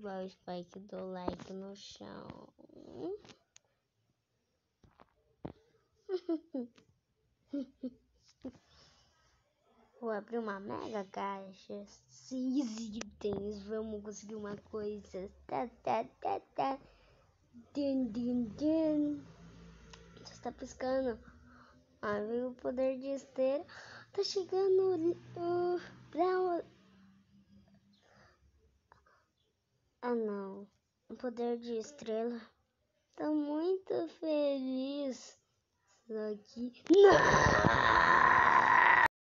derrubar o Spike do like no chão. Vou abrir uma mega caixa. Seis itens. Vamos conseguir uma coisa. Tá, tá, tá, tá. Din, din, din. Já está piscando. Ah, o poder de esteira. Tá chegando uh, Ah, não. O poder de estrela. Tá muito feliz. Isso aqui. Não!